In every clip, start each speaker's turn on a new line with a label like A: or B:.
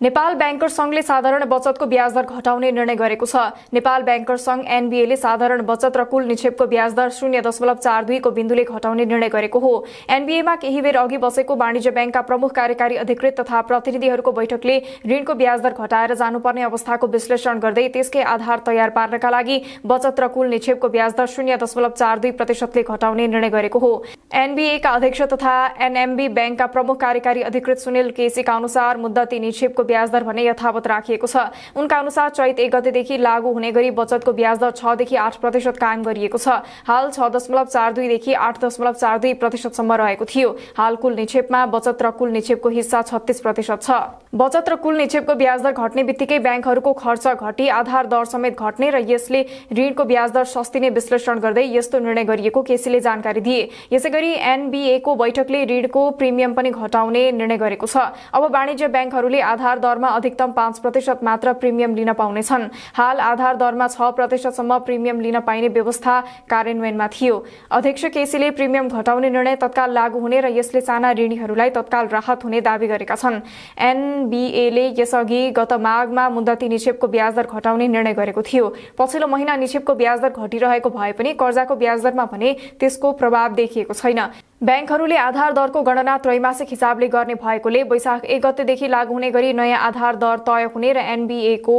A: Nepal banker सङ्घले साधारण बचतको ब्याज दर घटाउने निर्णय गरेको छ। नेपाल ब्याङ्कर सङ्घ एनबिएले साधारण बचत र कुल निक्षेपको ब्याज दर शून्य दशमलव चार दुईको बिन्दुले घटाउने निर्णय गरेको हो। एनबिएमा केही बेर अघि बसेको वाणिज्य ब्याङ्कका प्रमुख कार्यकारी अधिकृत तथा प्रतिनिधिहरूको बैठकले ऋणको ब्याज दर घटाएर जानुपर्ने अवस्थाको विश्लेषण गर्दै त्यसकै आधार तयार पार्नका लागि बचत र कुल निक्षेपको ब्याज दर शून्य दशमलव चार दुई प्रतिशतले घटाउने निर्णय गरेको हो। एनबिएका अध्यक्ष तथा एनएमबी ब्याङ्कका प्रमुख कार्यकारी अधिकृत सुनिल केसीका अनुसार मुद्दती निक्षेपको ब्याज दर भने यथावत राखिएको छ। उनका अनुसार चैत एक गतेदेखि लागू हुने गरी बचतको ब्याज दर छदेखि आठ प्रतिशत कायम गरिएको छ। हाल छ दशमलव चार दुईदेखि आठ दशमलव चार दुई प्रतिशतसम्म रहेको थियो। हाल कुल निक्षेपमा बचत र कुल निक्षेपको हिस्सा छत्तीस प्रतिशत छ। बचत र कुल निक्षेपको ब्याज दर घट्ने बित्तिकै ब्याङ्कहरूको खर्च घटी आधार दर समेत घट्ने र यसले ऋणको ब्याज दर सस्तिने विश्लेषण गर्दै यस्तो निर्णय गरिएको केसीले जानकारी दिए। यसै गरी एनबिएको बैठकले ऋणको प्रिमियम पनि घटाउने निर्णय गरेको छ। अब वाणिज्य ब्याङ्कहरूले आधार आधार दरमा अधिकतम पाँच प्रतिशत मात्र प्रिमियम लिन पाउनेछन्। हाल आधार दरमा छ प्रतिशतसम्म प्रिमियम लिन पाइने व्यवस्था कार्यान्वयनमा थियो। अध्यक्ष केसीले प्रिमियम घटाउने निर्णय तत्काल लागू हुने र यसले साना ऋणीहरूलाई तत्काल राहत हुने दावी गरेका छन्। एनबिएले यसअघि गत माघमा मुद्दती निक्षेपको ब्याज दर घटाउने निर्णय गरेको थियो। पछिल्लो महिना निक्षेपको ब्याज दर घटिरहेको भए पनि कर्जाको ब्याज दरमा भने त्यसको प्रभाव देखिएको छैन। ब्याङ्कहरूले आधार दरको गणना त्रैमासिक हिसाबले गर्ने भएकोले वैशाख एक गतेदेखि लागू हुने गरी नयाँ आधार दर तय हुने र एनबिएको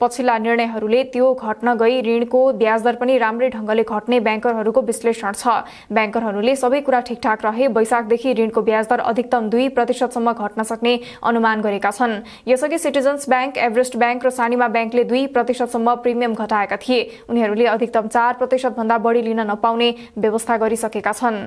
A: पछिल्ला निर्णयहरूले त्यो घट्न गई ऋणको ब्याज दर पनि राम्रै ढङ्गले घट्ने ब्याङ्करहरूको विश्लेषण छ। ब्याङ्करहरूले सबै कुरा ठिकठाक रहे वैशाखदेखि ऋणको ब्याज दर अधिकतम दुई प्रतिशतसम्म घट्न सक्ने अनुमान गरेका छन्। यसअघि सिटिजन्स ब्याङ्क एभरेस्ट ब्याङ्क र सानिमा ब्याङ्कले दुई प्रतिशतसम्म प्रिमियम घटाएका थिए। उनीहरूले अधिकतम चार प्रतिशतभन्दा बढी लिन नपाउने व्यवस्था गरिसकेका छन्।